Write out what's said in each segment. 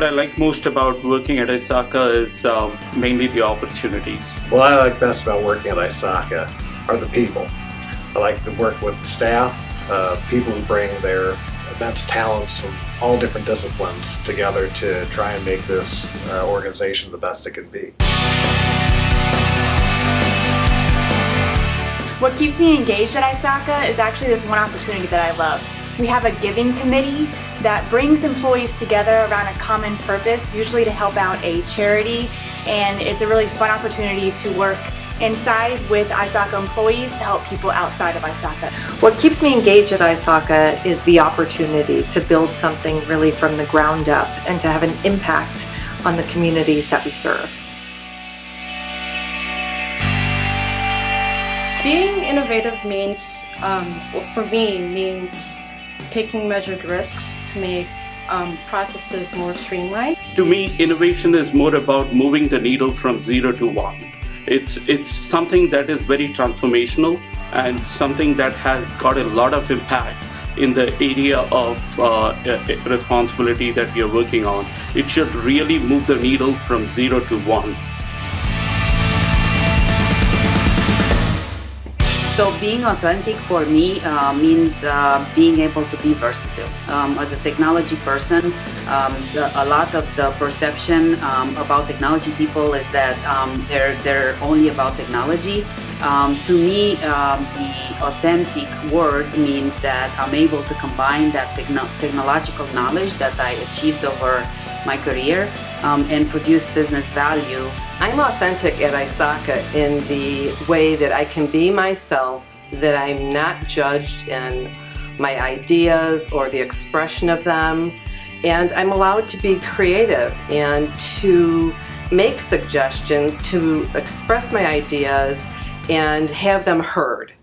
what I like most about working at ISACA is um, mainly the opportunities. What I like best about working at ISACA are the people. I like to work with the staff, uh, people who bring their immense talents from all different disciplines together to try and make this uh, organization the best it can be. What keeps me engaged at ISACA is actually this one opportunity that I love. We have a giving committee that brings employees together around a common purpose, usually to help out a charity, and it's a really fun opportunity to work inside with ISACA employees to help people outside of ISACA. What keeps me engaged at ISACA is the opportunity to build something really from the ground up and to have an impact on the communities that we serve. Being innovative means, um, well, for me, means taking measured risks to make um, processes more streamlined. To me, innovation is more about moving the needle from zero to one. It's, it's something that is very transformational and something that has got a lot of impact in the area of uh, responsibility that you're working on. It should really move the needle from zero to one. So being authentic for me uh, means uh, being able to be versatile. Um, as a technology person, um, the, a lot of the perception um, about technology people is that um, they're they're only about technology. Um, to me, um, the authentic word means that I'm able to combine that techno technological knowledge that I achieved over my career um, and produce business value I'm authentic at ISACA in the way that I can be myself, that I'm not judged in my ideas or the expression of them, and I'm allowed to be creative and to make suggestions, to express my ideas, and have them heard.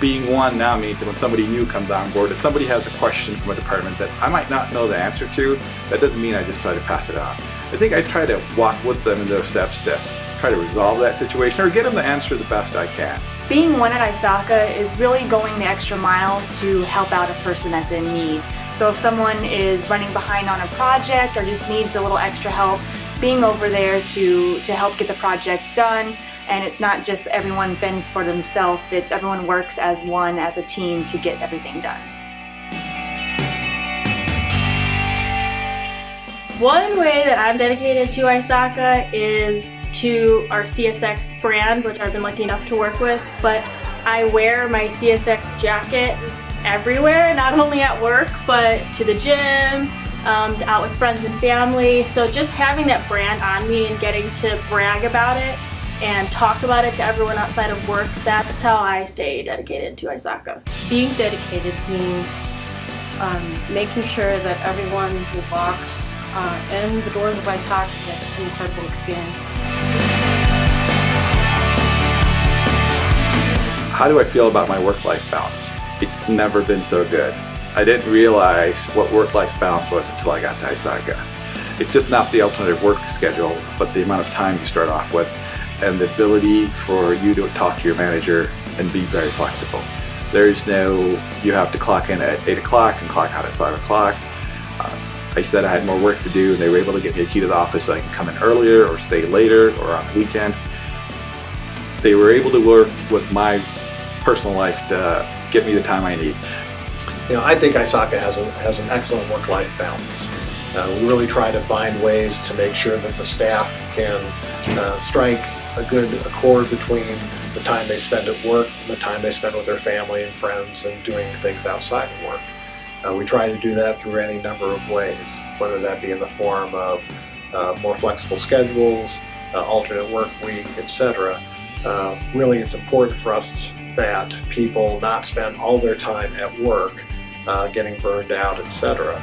Being one now means that when somebody new comes on board, if somebody has a question from a department that I might not know the answer to, that doesn't mean I just try to pass it on. I think I try to walk with them in those steps to try to resolve that situation or get them the answer the best I can. Being one at ISACA is really going the extra mile to help out a person that's in need. So if someone is running behind on a project or just needs a little extra help, being over there to, to help get the project done. And it's not just everyone fends for themselves, it's everyone works as one, as a team to get everything done. One way that I'm dedicated to ISACA is to our CSX brand, which I've been lucky enough to work with, but I wear my CSX jacket everywhere, not only at work, but to the gym, um, out with friends and family. So just having that brand on me and getting to brag about it and talk about it to everyone outside of work, that's how I stay dedicated to ISACA. Being dedicated means um, making sure that everyone who walks uh, in the doors of ISACA gets an incredible experience. How do I feel about my work-life balance? It's never been so good. I didn't realize what work-life balance was until I got to ISACA. It's just not the alternative work schedule, but the amount of time you start off with and the ability for you to talk to your manager and be very flexible. There's no, you have to clock in at 8 o'clock and clock out at 5 o'clock. Uh, I said I had more work to do and they were able to get me a key to the office so I can come in earlier or stay later or on the weekends. They were able to work with my personal life to get me the time I need. You know, I think ISACA has, a, has an excellent work-life balance. Uh, we really try to find ways to make sure that the staff can uh, strike a good accord between the time they spend at work and the time they spend with their family and friends and doing things outside of work. Uh, we try to do that through any number of ways, whether that be in the form of uh, more flexible schedules, uh, alternate work week, etc. Uh, really, it's important for us that people not spend all their time at work uh, getting burned out, etc.